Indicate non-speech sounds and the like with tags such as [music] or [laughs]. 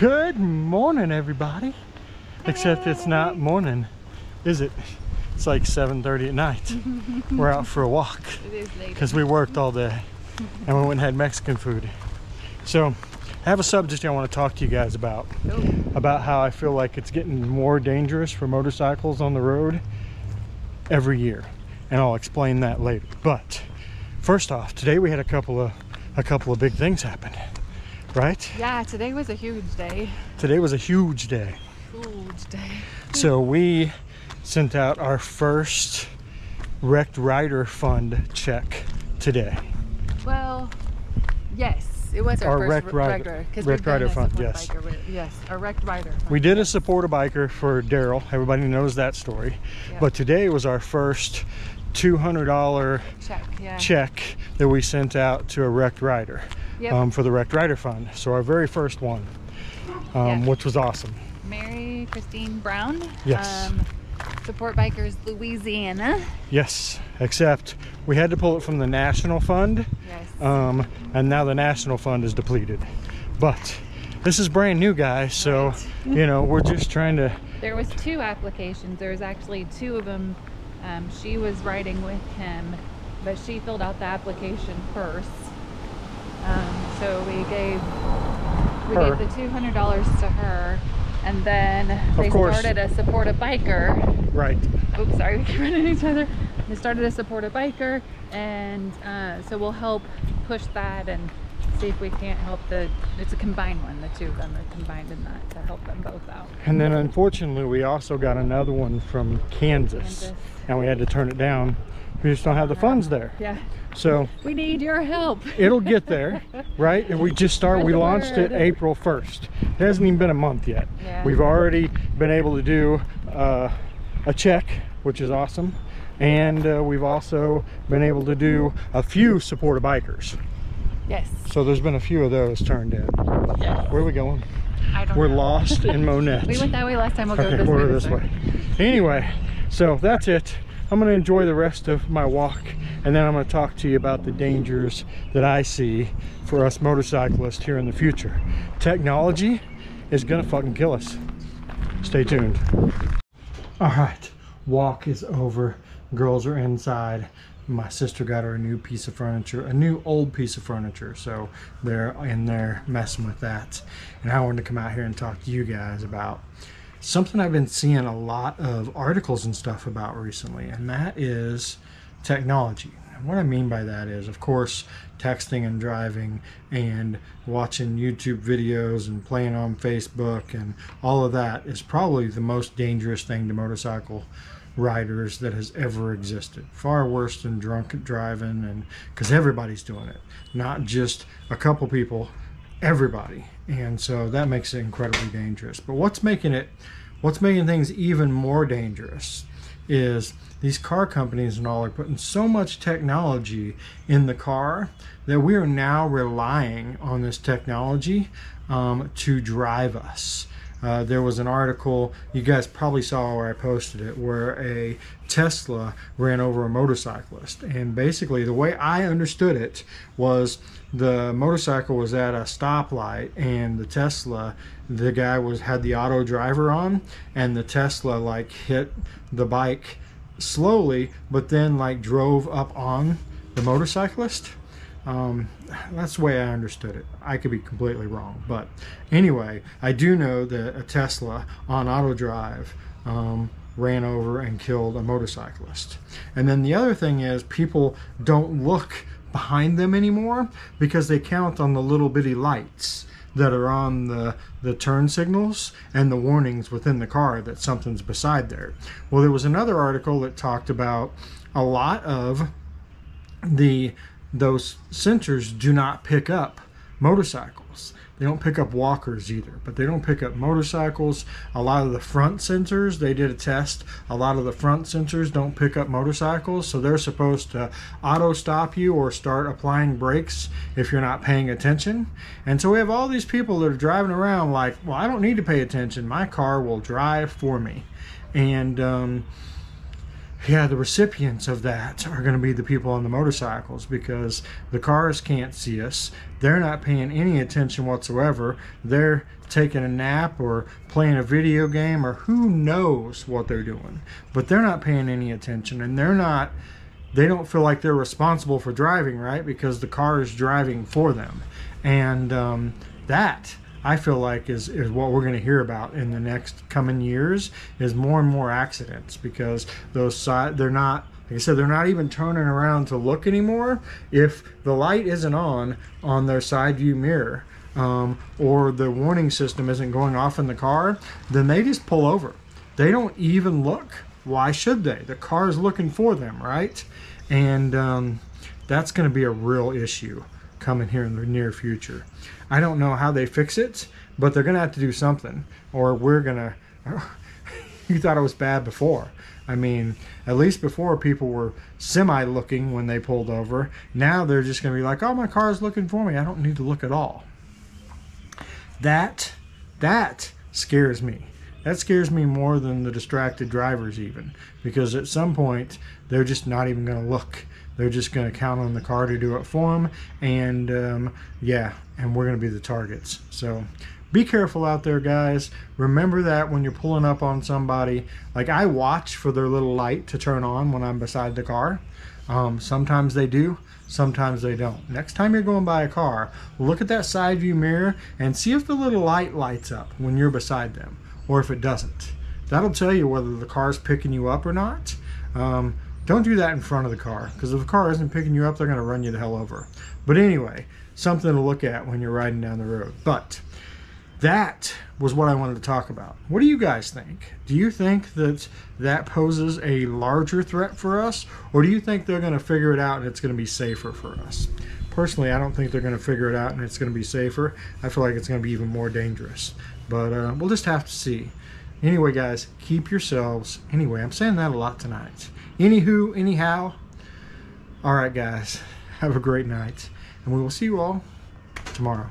Good morning, everybody. Except it's not morning, is it? It's like 7.30 at night. [laughs] We're out for a walk It is late. because we worked all day and we went and had Mexican food. So I have a subject I want to talk to you guys about. Oh, About how I feel like it's getting more dangerous for motorcycles on the road every year. And I'll explain that later. But first off, today we had a couple of a couple of big things happen. Right? yeah, today was a huge day. Today was a huge day. Huge day. So we sent out our first wrecked rider fund check today. Well, yes, it was our, Our first wrecked rider- wrecked we've rider fund, yes. biker, yes, a wrecked rider. fund. We did a support a biker for Daryl. Everybody knows that story. Yeah. But today was our first $200 check. Yeah. check that we sent out to a wrecked rider Yep. um, for the wrecked rider fund. So our very first one, um, Yeah. which was awesome. Mary Christine Brown. Yes. Um, support bikers Louisiana. Yes, except we had to pull it from the national fund. Yes. um, and now the national fund is depleted. But this is brand new, guys. So Right. you know we're just trying to. [laughs] There was two applications. There was actually two of them. Um, she was riding with him, but she filled out the application first. So we gave we Her. gave the two hundred dollars to her, and then they started a support a biker. Right. Oops, sorry, [laughs] we keep running each other. They started a support a biker, and uh, so we'll help push that and see if we can't help the. It's a combined one. The two of them are combined in that to help them both out. And then unfortunately, we also got another one from Kansas, Kansas. and we had to turn it down. We just don't have the funds there. Yeah, So we need your help. it'll get there, [laughs] right? And we just start. We launched it. April first. It hasn't even been a month yet. Yeah. We've already been able to do uh, a check, which is awesome. And uh, we've also been able to do a few support bikers. Yes. So there's been a few of those turned in. Where are we going? I don't We're know. lost in [laughs] Monette. We went that way last time. We'll go this way. this way. Anyway, so that's it. I'm going to enjoy the rest of my walk and then I'm going to talk to you about the dangers that I see for us motorcyclists here in the future. Technology is going to fucking kill us. Stay tuned. All right, walk is over. Girls are inside. My sister got her a new piece of furniture, a new old piece of furniture. So they're in there messing with that. And I wanted to come out here and talk to you guys about something I've been seeing a lot of articles and stuff about recently, and that is technology. And What I mean by that is, of course, texting and driving and watching YouTube videos and playing on Facebook and all of that is probably the most dangerous thing to motorcycle riders that has ever existed. Far worse than drunk driving and because everybody's doing it, not just a couple people, everybody. And so that makes it incredibly dangerous. But what's making it what's making things even more dangerous is these car companies and all are putting so much technology in the car that we are now relying on this technology um, to drive us. Uh, there was an article you guys probably saw where I posted it, where a Tesla ran over a motorcyclist, and basically the way I understood it was the motorcycle was at a stoplight, and the Tesla, the guy was had the auto driver on, and the Tesla like hit the bike slowly, but then like drove up on the motorcyclist. Um, that's the way I understood it. I could be completely wrong, but anyway, I do know that a Tesla on auto drive um, ran over and killed a motorcyclist. And then the other thing is, people don't look behind them anymore because they count on the little bitty lights that are on the the turn signals and the warnings within the car that something's beside there. Well, there was another article that talked about a lot of the those sensors do not pick up motorcycles. They don't pick up walkers either, but they don't pick up motorcycles. A lot of the front sensors, they did a test. A lot of the front sensors don't pick up motorcycles, so they're supposed to auto stop you or start applying brakes if you're not paying attention. And so we have all these people that are driving around like, well, I don't need to pay attention. My car will drive for me. And um, yeah, the recipients of that are going to be the people on the motorcycles because the cars can't see us. They're not paying any attention whatsoever. They're taking a nap or playing a video game or who knows what they're doing. But they're not paying any attention and they're not they don't feel like they're responsible for driving, right? Because the car is driving for them. And um, that I feel like is, is what we're going to hear about in the next coming years is more and more accidents because those side they're not like I said they're not even turning around to look anymore if the light isn't on on their side view mirror um, or the warning system isn't going off in the car then they just pull over. They don't even look. Why should they? The car is looking for them right? And um, that's going to be a real issue coming here in the near future. I don't know how they fix it, but they're going to have to do something, or we're going [laughs] to. you thought it was bad before. I mean, at least before people were semi looking when they pulled over. Now they're just going to be like, oh, my car's looking for me. I don't need to look at all. That, that scares me. That scares me more than the distracted drivers, even. Because at some point, they're just not even going to look they're just going to count on the car to do it for them. And um, yeah, and we're going to be the targets. So be careful out there, guys. Remember that when you're pulling up on somebody. Like I watch for their little light to turn on when I'm beside the car. Um, sometimes they do, sometimes they don't. Next time you're going by a car, look at that side view mirror and see if the little light lights up when you're beside them or if it doesn't. That'll tell you whether the car's picking you up or not. Um, don't do that in front of the car because if the car isn't picking you up, they're going to run you the hell over. But anyway, something to look at when you're riding down the road. But that was what I wanted to talk about. What do you guys think? Do you think that that poses a larger threat for us, or do you think they're going to figure it out and it's going to be safer for us? Personally, I don't think they're going to figure it out and it's going to be safer. I feel like it's going to be even more dangerous. But uh, we'll just have to see. Anyway, guys, keep yourselves. Anyway, I'm saying that a lot tonight. Anywho, anyhow. All right, guys, have a great night, and we will see you all tomorrow.